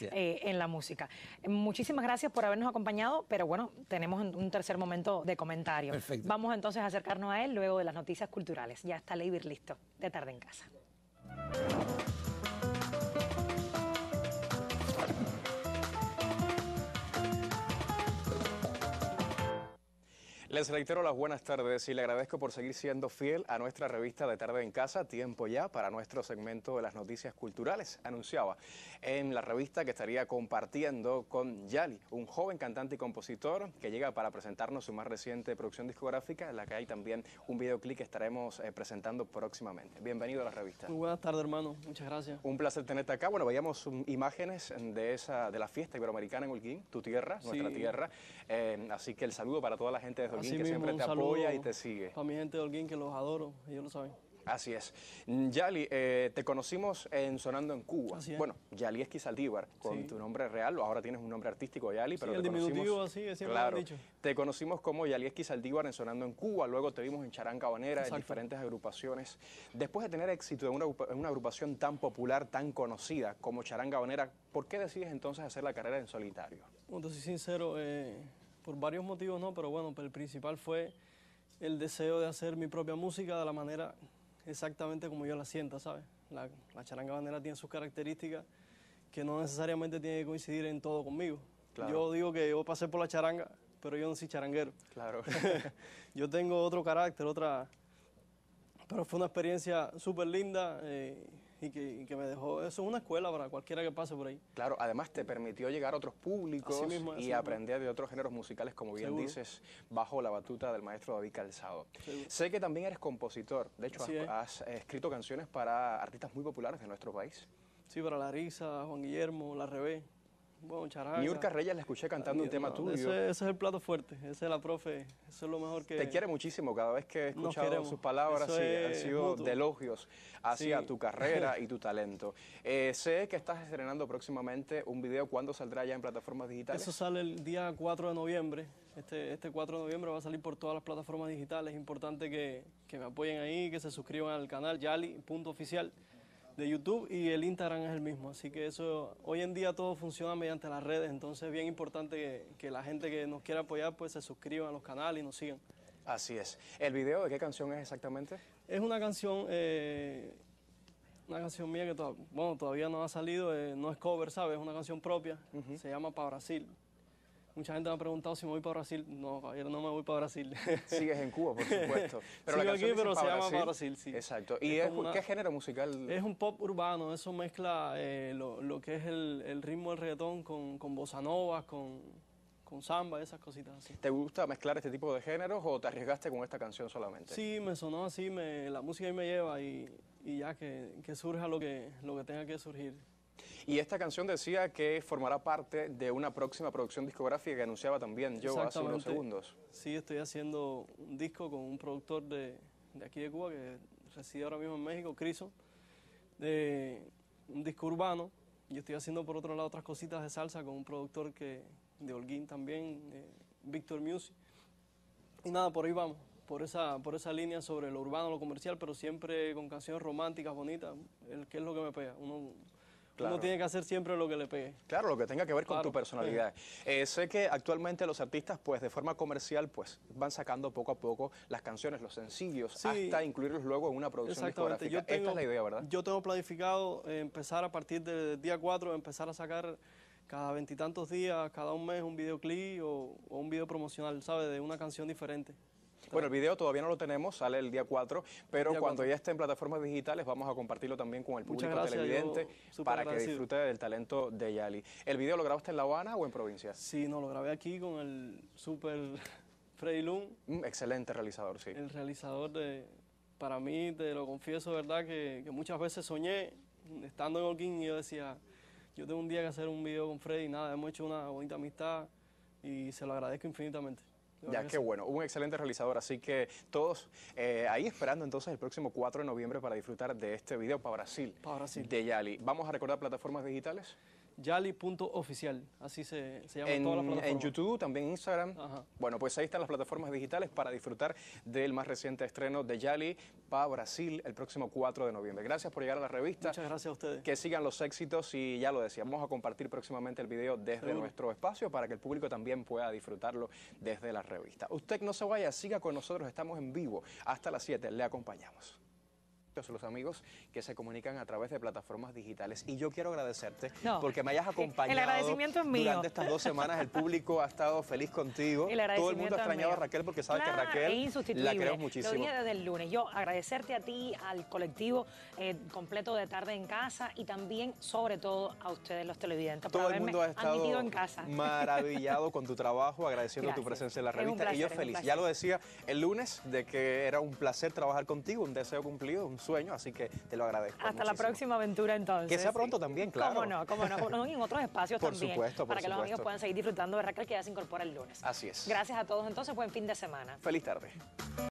eh, en la música. Muchísimas gracias por habernos acompañado, pero bueno, tenemos un tercer momento de comentario. Perfecto. Vamos entonces a acercarnos a él luego de las noticias culturales. Ya está Leibir listo, de tarde en casa. Les reitero las buenas tardes y le agradezco por seguir siendo fiel a nuestra revista de Tarde en Casa, tiempo ya para nuestro segmento de las noticias culturales. Anunciaba en la revista que estaría compartiendo con Yali, un joven cantante y compositor que llega para presentarnos su más reciente producción discográfica, en la que hay también un videoclip que estaremos eh, presentando próximamente. Bienvenido a la revista. Muy buenas tardes, hermano. Muchas gracias. Un placer tenerte acá. Bueno, veíamos um, imágenes de esa de la fiesta iberoamericana en Holguín, tu tierra, nuestra tierra. Eh, así que el saludo para toda la gente de que siempre te apoya y te sigue. Para mi gente de Holguín que los adoro, ellos lo saben. Así es. Yali, eh, te conocimos en Sonando en Cuba. Así es. Bueno, Yali Esquizaldívar, con tu nombre real, ahora tienes un nombre artístico, Yali, pero el te diminutivo así, siempre claro, dicho. Te conocimos como Yali Esquizaldívar en Sonando en Cuba, luego te vimos en Charanga Banera, en diferentes agrupaciones. Después de tener éxito en una, una, agrupación tan popular, tan conocida como Charanga Banera, ¿por qué decides entonces hacer la carrera en solitario? Bueno, te soy sincero, eh, por varios motivos no, pero bueno, el principal fue el deseo de hacer mi propia música de la manera exactamente como yo la sienta, ¿sabes? La, charanga banera tiene sus características que no necesariamente tiene que coincidir en todo conmigo. Yo digo que yo pasé por la charanga, pero yo no soy charanguero. Claro. yo tengo otro carácter, otra... Pero fue una experiencia súper linda. Eh, y que, me dejó, eso es una escuela para cualquiera que pase por ahí. Claro, además te permitió llegar a otros públicos y aprender de otros géneros musicales, como bien dices, bajo la batuta del maestro David Calzado. Sé que también eres compositor, de hecho has, escrito canciones para artistas muy populares de nuestro país. Sí, para Larisa, Juan Guillermo, La Revés. Bueno, charanga. Niurka Reyes la escuché cantando un tema tuyo. Ese, es el plato fuerte, esa es la profe, eso es lo mejor que... Te quiere muchísimo, cada vez que he escuchado sus palabras y han sido de elogios hacia tu carrera y tu talento. Eh, sé que estás estrenando próximamente un video, ¿cuándo saldrá ya en plataformas digitales? Eso sale el día 4 de noviembre, este, este 4 de noviembre va a salir por todas las plataformas digitales, es importante que, que me apoyen ahí, que se suscriban al canal yali.oficial de YouTube y el Instagram es el mismo. Así que eso, hoy en día todo funciona mediante las redes, entonces es bien importante que, la gente que nos quiera apoyar pues se suscriban a los canales y nos sigan. Así es. ¿El video de qué canción es exactamente? Es una canción, eh, una canción mía que bueno, todavía no ha salido, eh, no es cover, ¿sabes? Es una canción propia, se llama Pa' Brasil. Mucha gente me ha preguntado si me voy para Brasil. No, caballero, no me voy para Brasil. Sigues en Cuba, por supuesto. Pero Sigo aquí, pero se llama para Brasil, sí. Exacto. ¿Y qué género musical? Es un pop urbano, eso mezcla eh, lo, que es el, ritmo del reggaetón con, con bossa nova, con, con samba, esas cositas así. ¿Te gusta mezclar este tipo de géneros o te arriesgaste con esta canción solamente? Sí, me sonó así, me, la música ahí me lleva y, y ya que, que surja lo que, lo que tenga que surgir. Y esta canción decía que formará parte de una próxima producción discográfica que anunciaba también yo hace unos segundos. Sí, estoy haciendo un disco con un productor de, aquí de Cuba que reside ahora mismo en México, Criso, de un disco urbano. Yo estoy haciendo por otro lado otras cositas de salsa con un productor que de Holguín también, Victor Music. Y nada, por ahí vamos, por esa, por esa línea sobre lo urbano, lo comercial, pero siempre con canciones románticas, bonitas, el, que es lo que me pega. Uno, Uno tiene que hacer siempre lo que le pegue. Claro, lo que tenga que ver con tu personalidad. Eh, sé que actualmente los artistas, pues de forma comercial, pues van sacando poco a poco las canciones, los sencillos, hasta incluirlos luego en una producción discográfica. Esta es la idea, ¿verdad? Yo tengo planificado empezar a partir del día 4, empezar a sacar cada veintitantos días, cada un mes, un videoclip o, o un video promocional, ¿sabes? De una canción diferente. Bueno, el video todavía no lo tenemos, sale el día 4, pero cuando ya esté en plataformas digitales vamos a compartirlo también con el público televidente para que disfrute del talento de Yali. ¿El video lo grabaste en La Habana o en provincia? Sí, no, lo grabé aquí con el super Freddy Lund. Un excelente realizador, sí. El realizador de, para mí, te lo confieso, ¿verdad? Que, muchas veces soñé, estando en Holguín, y yo decía, yo tengo un día que hacer un video con Freddy, nada, hemos hecho una bonita amistad y se lo agradezco infinitamente. Ya, qué bueno, un excelente realizador, así que todos eh, ahí esperando entonces el próximo 4 de noviembre para disfrutar de este video para Brasil, para Brasil. de Yali. ¿Vamos a recordar plataformas digitales? yali.oficial, así se, se llama en, todas las plataformas. en YouTube, también en Instagram. Ajá. Bueno, pues ahí están las plataformas digitales para disfrutar del más reciente estreno de Yali para Brasil el próximo 4 de noviembre. Gracias por llegar a la revista. Muchas gracias a ustedes. Que sigan los éxitos y ya lo decía, vamos a compartir próximamente el video desde Seguro. nuestro espacio para que el público también pueda disfrutarlo desde la revista. Usted no se vaya, siga con nosotros, estamos en vivo hasta las 7, le acompañamos. Los amigos que se comunican a través de plataformas digitales. Y yo quiero agradecerte No, porque me hayas acompañado. el agradecimiento es mío. Durante estas dos semanas el público ha estado feliz contigo. El Todo el mundo ha extrañado a. Raquel porque sabe Claro, que Raquel la queremos muchísimo. Lo dije desde el lunes. Yo agradecerte a ti, al colectivo eh, completo de Tarde en Casa y también, sobre todo, a ustedes los televidentes por Todo el mundo ha estado en casa. maravillado con tu trabajo, agradeciendo tu Gracias. presencia en la revista. y yo feliz. Ya lo decía el lunes de que era un placer trabajar contigo, un deseo cumplido, un sueño, así que te lo agradezco. Hasta la próxima aventura entonces. Que sea pronto también, claro. Cómo no, cómo no, cómo no, en otros espacios Por también. supuesto, por para que los amigos supuesto. puedan seguir disfrutando de Raquel que ya se incorpora el lunes. Así es. Gracias a todos entonces, buen fin de semana. Feliz tarde.